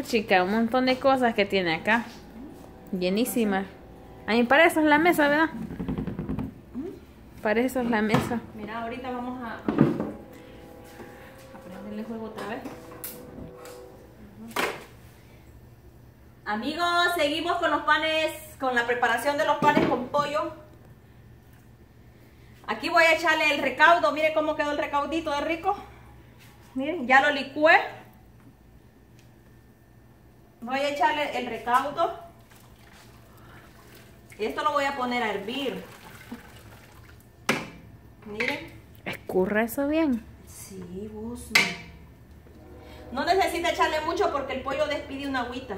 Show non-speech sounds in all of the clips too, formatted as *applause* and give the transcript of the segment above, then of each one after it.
Puchica, un montón de cosas que tiene acá. Llenísima. A mí para eso es la mesa, ¿verdad? Para eso es la mesa. Mira, ahorita vamos a, a prenderle juego otra vez. Amigos, seguimos con los panes, con la preparación de los panes con pollo. Aquí voy a echarle el recaudo. Mire cómo quedó el recaudito de rico. Miren, ya lo licué. Voy a echarle el recaudo. Esto lo voy a poner a hervir. Miren. Escurra eso bien. Sí, vos. No necesita echarle mucho porque el pollo despide una agüita.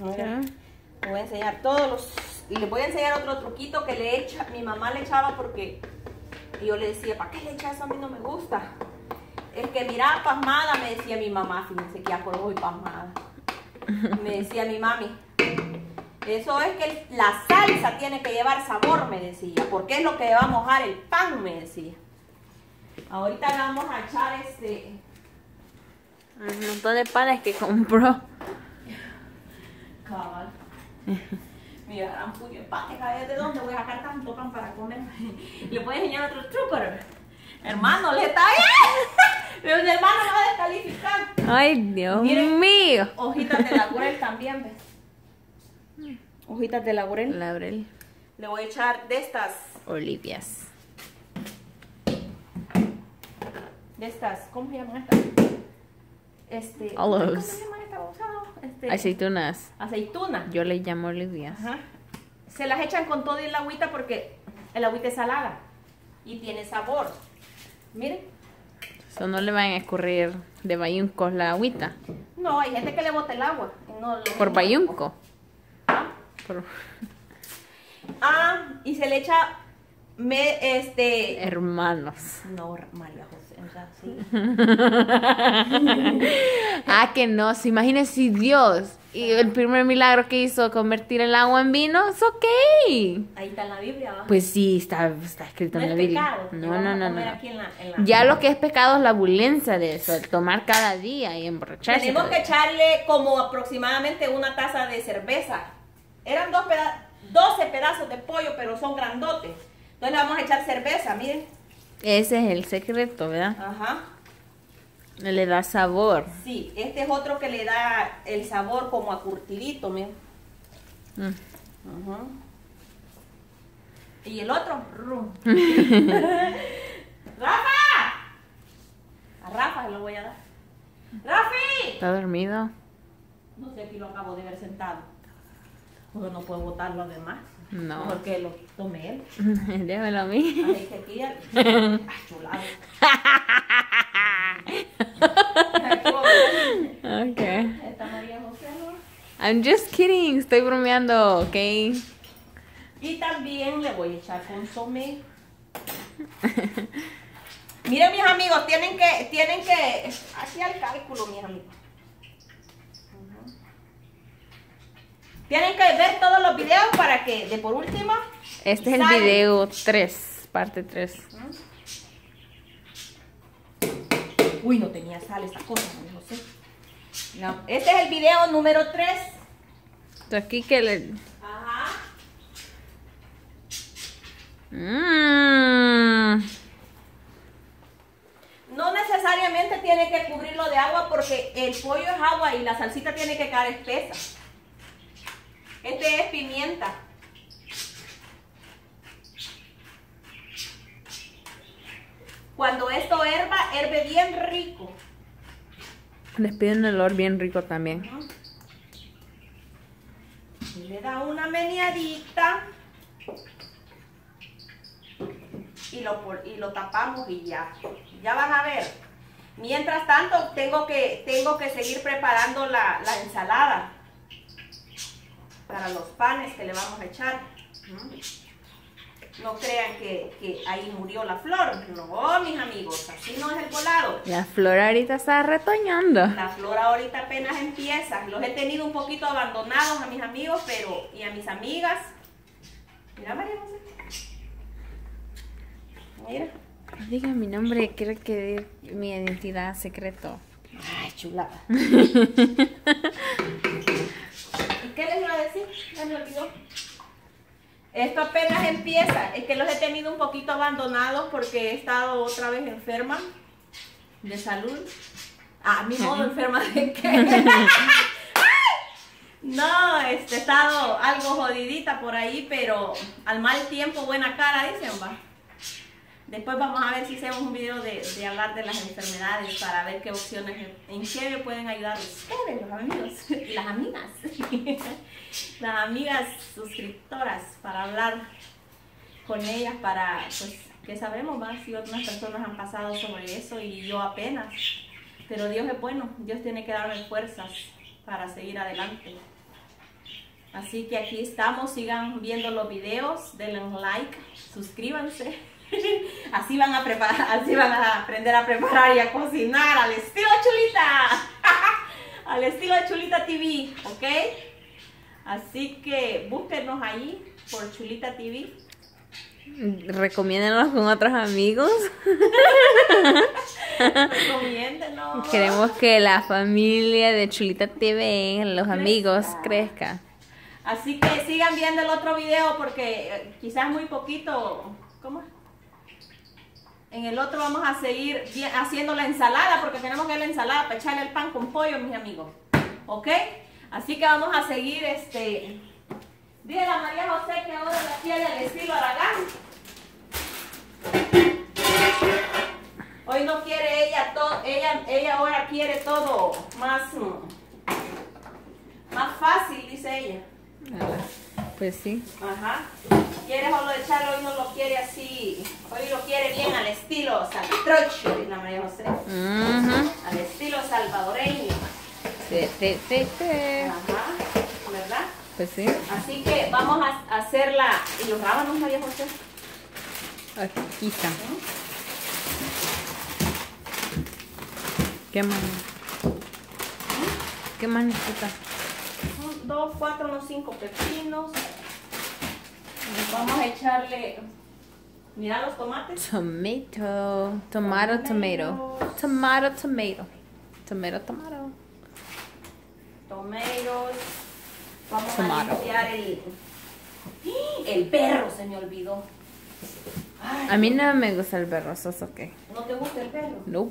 Le voy a enseñar todos los... Y les voy a enseñar otro truquito que le echa, mi mamá le echaba porque y yo le decía, ¿para qué le echas eso? A mí no me gusta. Es que mira, pasmada, me decía mi mamá, fíjense que ya por hoy pasmada. Me decía mi mami, eso es que la salsa tiene que llevar sabor, me decía, porque es lo que va a mojar el pan, me decía. Ahorita le vamos a echar este... Un montón de panes que compró. Cabal. Mira, ampullo de pan, ¿de dónde voy a sacar tanto pan para comer? *laughs* Le voy a enseñar otro truco. Hermano, le está bien. *laughs* Pero el hermano va a descalificar. Ay, Dios Miren. mío. Hojitas de laurel también, ¿ves? Hojitas de laurel. Laurel. Le voy a echar de estas, Olivias. de estas, ¿cómo se llaman estas? Este. ¿Cómo se llama esta babosa? Este, Aceitunas. aceituna. Yo le llamo olivias. Ajá. Se las echan con todo y el agüita porque el agüita es salada y tiene sabor. Miren. Eso no le van a escurrir de bayuncos la agüita. No, hay gente que le bota el agua. No lo Por bayunco. Ah, Por Ah, y se le echa me, este... hermanos. No, María José, o sea, sí. *laughs* Ah, que no. Se imagina si Dios y el primer milagro que hizo convertir el agua en vino, es ok. Ahí está en la Biblia. Pues sí, está, está escrito no en es la Biblia. pecado. No, no, no, no. aquí en la- en la- Ya lo que es pecado es la abulencia de eso, el tomar cada día y emborracharse. Tenemos que echarle como aproximadamente una taza de cerveza. Eran dos peda 12 pedazos de pollo, pero son grandotes. Entonces le vamos a echar cerveza, miren. Ese es el secreto, ¿verdad? Ajá. Le da sabor. Sí, este es otro que le da el sabor como a curtidito, miren. Mm. Ajá. Y el otro, rum. *laughs* ¡Rafa! A Rafa lo voy a dar. ¡Rafi! ¿Está dormido? No sé, aquí lo acabo de ver sentado. Porque no puedo botar los demás. No. Porque lo tomé él. *laughs* Déjamelo a mí. Así que aquí ya. *laughs* Ah, chulado. Ok. Esta María José, ¿no? I'm just kidding. Estoy bromeando, ¿ok? Y también le voy a echar consomé. *laughs* Miren mis amigos, tienen que, tienen que, así al cálculo mis amigos. Tienen que ver todos los videos para que, de por último, Este es el video 3, parte 3. Uy, no tenía sal esta cosa, María José. No, este es el video número 3. Aquí que le... Ajá. Mmm. No necesariamente tiene que cubrirlo de agua porque el pollo es agua y la salsita tiene que quedar espesa. Este es pimienta. Cuando esto herba, herve bien rico. Les pide un olor bien rico también. Y le da una meneadita. Y lo, y lo tapamos y ya. Ya van a ver. Mientras tanto, tengo que, tengo que seguir preparando la, la ensalada. Para los panes que le vamos a echar. No crean que, que ahí murió la flor. No, mis amigos, así no es el volado. La flor ahorita está retoñando. La flor ahorita apenas empieza. Los he tenido un poquito abandonados a mis amigos, pero y a mis amigas. Mira, María José. Mira. Diga mi nombre, quiero que mi identidad secreto. Ay, chulada. *laughs* ¿Y qué les iba a decir? Ya me olvidó. Esto apenas empieza. Es que los he tenido un poquito abandonados porque he estado otra vez enferma de salud. Ah, mi modo enferma de *laughs* qué. no, este, he estado algo jodidita por ahí, pero al mal tiempo, buena cara, dicen, va. Después vamos a ver si hacemos un video de, hablar de las enfermedades para ver qué opciones, en qué me pueden ayudar ustedes, los amigos las amigas. *laughs* las amigas suscriptoras para hablar con ellas para pues que sabemos más si otras personas han pasado sobre eso y yo apenas. Pero Dios es bueno, Dios tiene que darme fuerzas para seguir adelante. Así que aquí estamos, sigan viendo los videos, denle un like, suscríbanse. *laughs* Así van a preparar, así van a aprender a preparar y a cocinar al estilo Chulita. *laughs* al estilo Chulita TV, ¿ok? Así que búsquenos ahí por Chulita TV. Recomiéndenos con otros amigos. Recomiéndenos. Queremos que la familia de Chulita TV, los amigos, crezca. Así que sigan viendo el otro video porque eh, quizás muy poquito. ¿Cómo? En el otro vamos a seguir haciendo la ensalada porque tenemos que la ensalada para echarle el pan con pollo, mis amigos. ¿Ok? Así que vamos a seguir este. Dile a María José que ahora la quiere al estilo Aragán. Hoy no quiere ella todo, ella, ella ahora quiere todo más, más fácil, dice ella. Pues sí. Ajá. Quiere solo echarlo, hoy no lo quiere así. Hoy lo quiere bien al estilo saltrocho, dice la María José. Al estilo salvadoreño. Sí, sí, sí, sí. Ajá. ¿Verdad? Pues sí. Así que vamos a hacerla. ¿Y los rábanos, María José? Aquí está. ¿Qué más? ¿Qué más necesita? Dos, cuatro, unos cinco pepinos. Vamos a echarle. Mira los tomates. Tomato. Tomato, tomato. Tomato, tomato. Tomato, tomato. Tomatoes. Vamos a limpiar el. El perro se me olvidó. a mí no me gusta el perro, ¿sos o qué? ¿No te gusta el perro? No.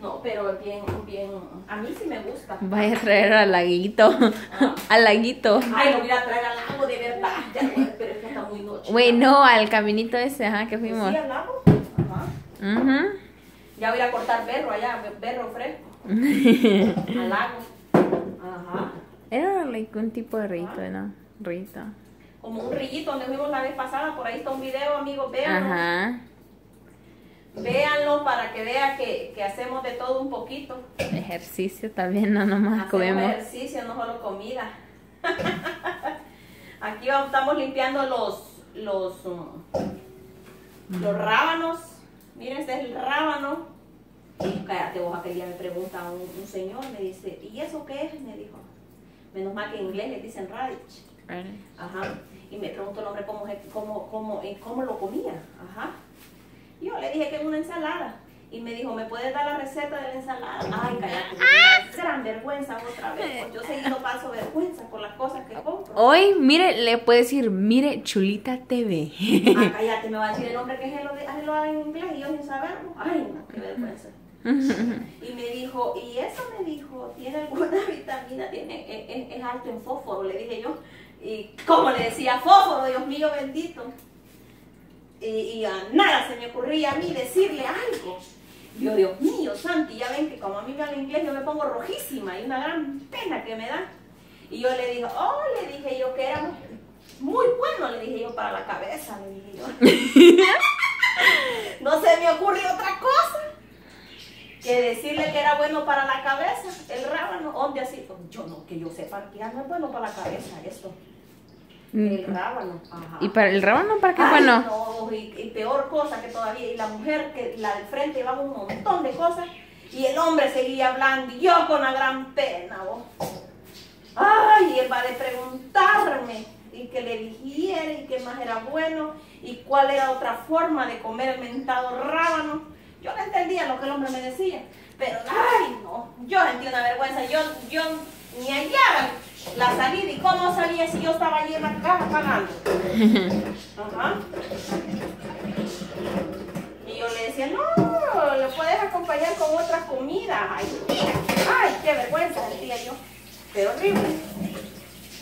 No, pero bien, bien. A mí sí me gusta. Vaya a traer al laguito. Ah. al laguito. Ay, lo voy a traer al lago de verdad. Ya, Güey, no, al caminito ese, ajá, que fuimos. ¿Sí? Ajá. Ajá. Ya voy a cortar berro allá, berro fresco. *laughs* al lago. Ajá. Era like, un tipo de rito, ¿no? Rito. Como un rillito donde fuimos la vez pasada. Por ahí está un video, amigos, véanlo. Ajá. Véanlo para que vean que, que, hacemos de todo un poquito. Ejercicio también, no nomás hacemos comemos. ejercicio, no solo comida. *laughs* Aquí estamos limpiando los los, um, los rábanos. Miren, este es el rábano. Cállate, vos aquel día me pregunta un, un, señor, me dice, ¿y eso qué es? Me dijo. Menos mal que en inglés le dicen radish. Radish. Ajá. Y me preguntó el hombre cómo, cómo, cómo, cómo lo comía. Ajá. Yo le dije que es una ensalada. Y me dijo, ¿me puedes dar la receta de la ensalada? Ay, cállate. Gran vergüenza otra vez. Yo seguido paso vergüenza por las cosas que compro. Hoy, mire, le puede decir, mire, Chulita TV. Ay, *laughs* cállate, me va a decir el hombre que es de, lo en inglés y yo sin saberlo. Ay, no, qué vergüenza. *laughs* y me dijo, ¿y eso me dijo? ¿Tiene alguna *laughs* vitamina? Tiene, es, es alto en fósforo, le dije yo. Y como le decía, fósforo, Dios mío bendito. Y, y, a nada se me ocurría a mí decirle algo. Yo, Dios mío, Santi, ya ven que como a mí me habla inglés, yo me pongo rojísima y una gran pena que me da. Y yo le dije, oh, le dije yo que era muy, bueno, le dije yo, para la cabeza, le dije yo. *laughs* no se me ocurrió otra cosa que decirle que era bueno para la cabeza, el rábano, ¿dónde así? Yo no, que yo sepa que ya no es bueno para la cabeza esto. El rábano. Ajá. ¿Y para el rábano para qué Ay, bueno? No, y, y, peor cosa que todavía, y la mujer que la del frente llevaba un montón de cosas, y el hombre seguía hablando, y yo con la gran pena, vos. Ay, y él va de preguntarme, y que le dijera, y qué más era bueno, y cuál era otra forma de comer el mentado rábano. Yo no entendía lo que el hombre me decía, Pero, ay, no. Yo sentí una vergüenza. Yo, yo ni allá la salida. ¿Y cómo salía si yo estaba allí en la caja pagando? *laughs* Ajá. Y yo le decía, no, lo puedes acompañar con otra comida. Ay, mira, ay, qué vergüenza, decía yo. Pero horrible.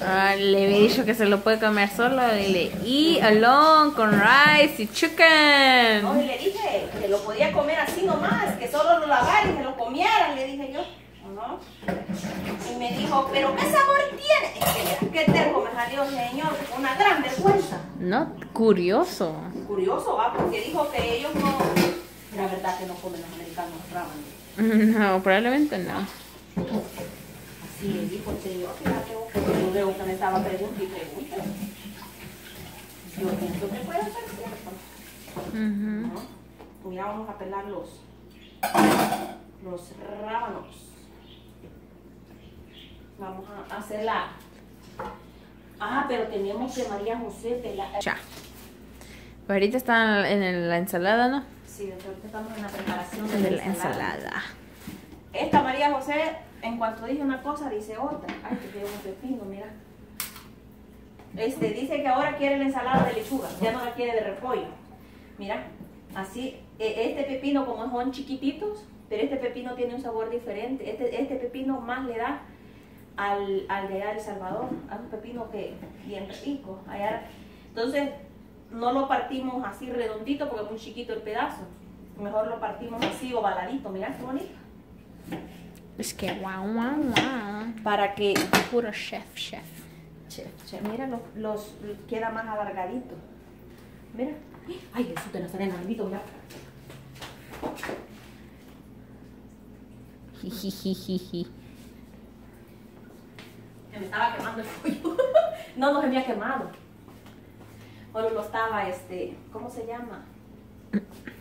Ah, le había dicho que se lo puede comer solo y le y alone con rice y chicken. No, y le dije que lo podía comer así nomás, que solo lo lavaran y se lo comieran, le dije yo. ¿no? Dijo, pero ¿qué sabor tiene? Es que, qué terco me salió, señor, una gran vergüenza. No, curioso. Curioso, va, porque dijo que ellos no, la verdad que no comen los americanos ramen. *laughs* No, probablemente no. Así le dijo el señor, fíjate vos, porque yo luego que me estaba preguntando y preguntando. Yo pienso que puede ser cierto. Ujú. ¿no? Mira, vamos a pelar los, los rábanos. Vamos a hacer la... Ah, pero tenemos que María José pelar. Ya. Ahorita está en la ensalada, ¿no? Sí, ahorita estamos en la preparación De la ensalada. Esta María José, en cuanto dice una cosa, dice otra. Ay, que tiene un pepino, mira. Este, dice que ahora quiere la ensalada de lechuga, ya no la quiere de repollo. Mira, así, e- este pepino como son chiquititos, pero este pepino tiene un sabor diferente. Este, este pepino más le da al, al de allá El Salvador, a un pepino que bien rico. Allá, entonces, no lo partimos así redondito porque es muy chiquito el pedazo. Mejor lo partimos así ovaladito, mira qué bonito. Es que guau, guau, guau. Para que Puro chef, chef. Che, che, mira, los, los queda más alargadito. Mira. Ay, Jesús de Nazareno, bendito, mira. Jijijijiji. Se me estaba quemando el pollo. *laughs* no, no se me ha quemado. Solo lo estaba, este, ¿cómo se llama?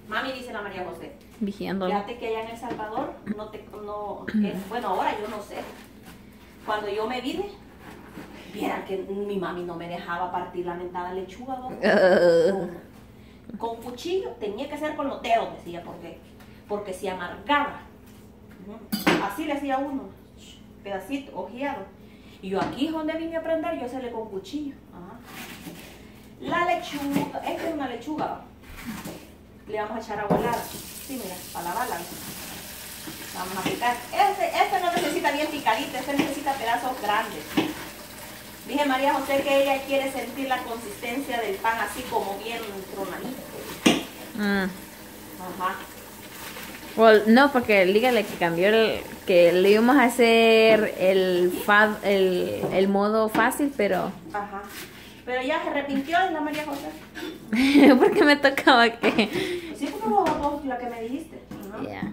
Mami dice la María José. Vigiándolo. Fíjate que allá en El Salvador, no te, no, bueno, ahora yo no sé. Cuando yo me vine, vieran que mi mami no me dejaba partir la mentada lechuga, ¿no? Uh. *laughs* con cuchillo, tenía que ser con los dedos, decía, porque, porque se amargaba. Así le hacía uno, pedacito, ojeado. Y yo aquí es donde vine a aprender, yo hacerle con cuchillo. Ajá. La lechuga, esta es una lechuga, le vamos a echar agua helada. Sí, mira, para lavarla. Vamos a picar. Este, este no necesita bien picadito, este necesita pedazos grandes. Dije María José que ella quiere sentir la consistencia del pan así como bien tronadito. Mm. Ajá. Well, no, porque dígale que cambió el, que le íbamos a hacer el, fa- el, el modo fácil, pero Ajá. Pero ya se arrepintió de la María José. *laughs* porque me tocaba que Sí, vos la que me dijiste. Ajá. Ya.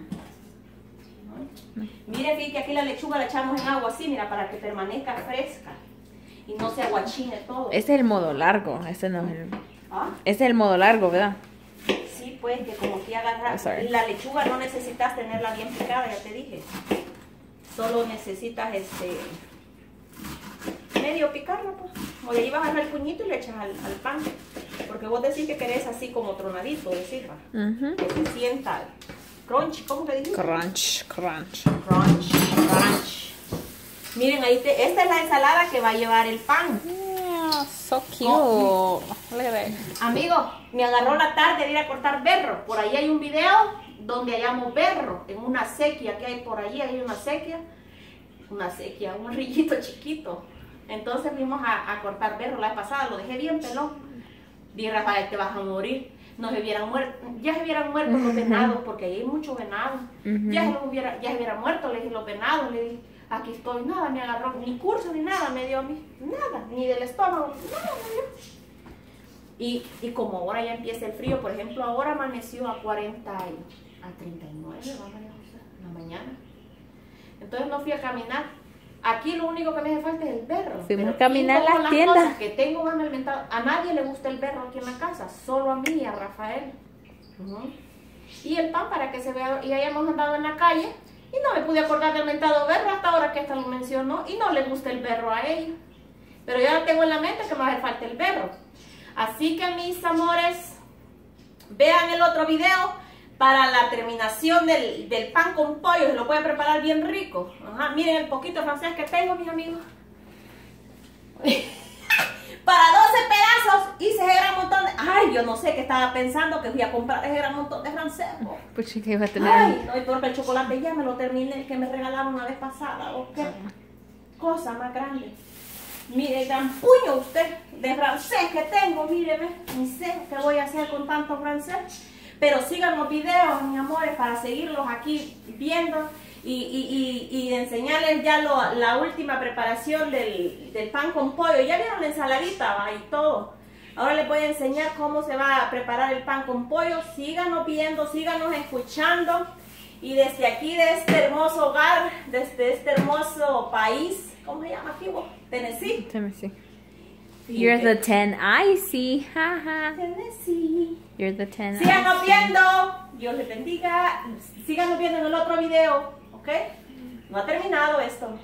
Mire, Vicky, aquí la lechuga la echamos en agua así, mira, para que permanezca fresca y no se aguachine todo. Este es el modo largo, este no es el, ¿Ah? este es el modo largo, ¿verdad? Sí, pues, que como que agarra. Sorry. La lechuga no necesitas tenerla bien picada, ya te dije. Solo necesitas este. medio picarla, pues. O le llevas a agarrar el puñito y le echas al, al pan. Porque vos decís que querés así como tronadito, decir, va. Ujú. Que se sienta crunch, ¿cómo te dijiste? Crunch, crunch. Crunch, crunch. Miren, ahí te- esta es la ensalada que va a llevar el pan. Yeah, so cute. At that. Amigo, me agarró la tarde de ir a cortar berro. Por ahí hay un video donde hallamos berro en una sequía que hay por ahí, hay una sequía, una sequía, un rillito chiquito. Entonces fuimos a, a cortar berro la vez pasada, lo dejé bien pelón. Dije, Rafael, te vas a morir. No se hubieran muerto, ya se hubieran muerto los venados, *laughs* porque ahí hay mucho venado. Ya, se los hubiera, ya se hubieran muerto, le dije, los venados, le dije, aquí estoy, nada me agarró, ni curso ni nada me dio a mí, nada, ni del estómago, nada me dio. Y, y como ahora ya empieza el frío, por ejemplo, ahora amaneció a 40 y a 39, ¿va, María José? en la mañana. Entonces no fui a caminar. Aquí lo único que me hace falta es el berro. Fuimos a caminar las con tiendas. cosas que tengo van alimentadas. A nadie le gusta el berro aquí en la casa, solo a mí y a Rafael. Y el pan para que se vea, y hayamos andado en la calle y no me pude acordar del mentado berro hasta ahora que esta lo mencionó y no le gusta el berro a ella. Pero ya tengo en la mente que me hace falta el berro. Así que mis amores, vean el otro video para la terminación del, del pan con pollo, se lo pueden preparar bien rico. Ajá, miren el poquito francés que tengo, mis amigos. *laughs* para 12 pedazos hice ese gran montón de... Ay, yo no sé qué estaba pensando que fui a comprar ese gran montón de francés. Pues chica, iba a tener. Ay, no, y porque el chocolate ya me lo terminé, el que me regalaron una vez pasada, ¿o qué? Cosa más grande. Mire gran puño usted de francés que tengo, ni sé qué voy a hacer con tanto francés. Pero sigan los videos, mis amores, para seguirlos aquí viendo y, y, y, y enseñarles ya lo- la última preparación del, del pan con pollo. Ya vieron la ensaladita va, y todo. Ahora les voy a enseñar cómo se va a preparar el pan con pollo. Síganos viendo, síganos escuchando. Y desde aquí, de este hermoso hogar, desde este hermoso país, ¿cómo se llama aquí vos? Tennessee. Let me see. You're the 10 I see. Haha. Tennessee. You're the 10 I Síganos viendo. Dios les bendiga. Síganos viendo en el otro video. ¿Ok? No ha terminado esto.